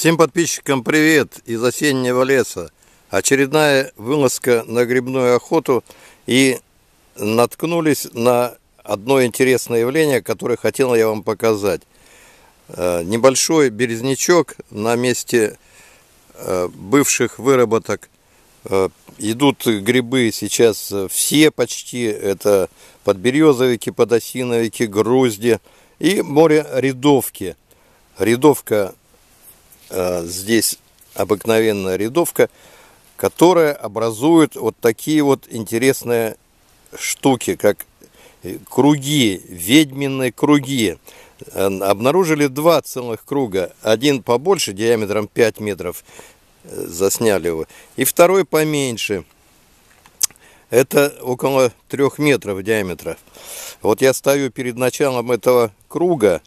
Всем подписчикам привет из осеннего леса. Очередная вылазка на грибную охоту и наткнулись на одно интересное явление, которое хотел я вам показать. Э, небольшой березнячок на месте э, бывших выработок. Э, идут грибы сейчас все почти. Это подберезовики, подосиновики, грузди и море рядовки. Рядовка здесь обыкновенная рядовка, которая образует вот такие вот интересные штуки, как э, круги, ведьминые круги. Э, обнаружили два целых круга. Один побольше, диаметром 5 метров, засняли его. И второй поменьше. Это около 3 метров диаметра. Вот я стою перед началом этого круга.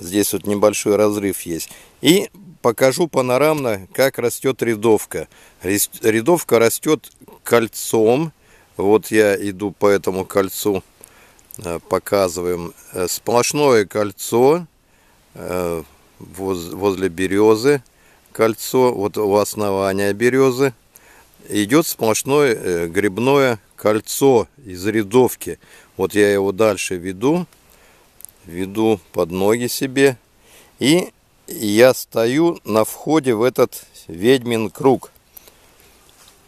Здесь вот небольшой разрыв есть. И покажу панорамно, как растет рядовка. Рядовка растет кольцом. Вот я иду по этому кольцу, э, показываем. Э, сплошное кольцо э, возле березы. Кольцо, вот у основания березы. Идет сплошное грибное кольцо из рядовки. Вот я его дальше веду. Веду под ноги себе. И я стою на входе в этот ведьмин круг.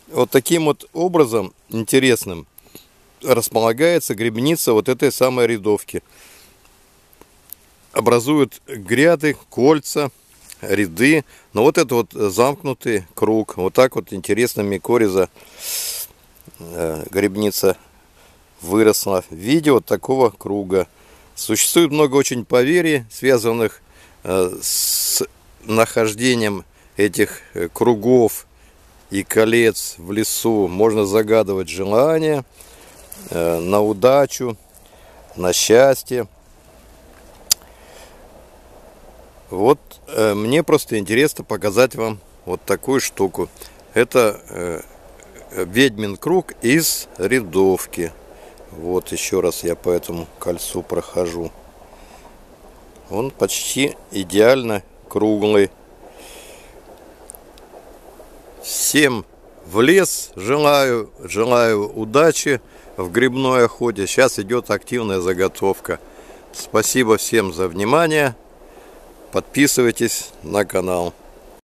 Вот таким вот образом интересным располагается грибница вот этой самой рядовки. Образуют гряды, кольца, ряды. Но вот это вот замкнутый круг. Вот так вот интересно микориза э, грибница выросла в виде вот такого круга. Существует много очень поверий, связанных Э, с нахождением этих э, кругов и колец в лесу можно загадывать желания э, на удачу, на счастье. Вот мне просто интересно показать вам вот такую штуку. Это ведьмин круг из рядовки. Вот еще раз я по этому кольцу прохожу. Он почти идеально круглый. Всем в лес желаю, желаю удачи в грибной охоте. Сейчас идет активная заготовка. Спасибо всем за внимание. Подписывайтесь на канал.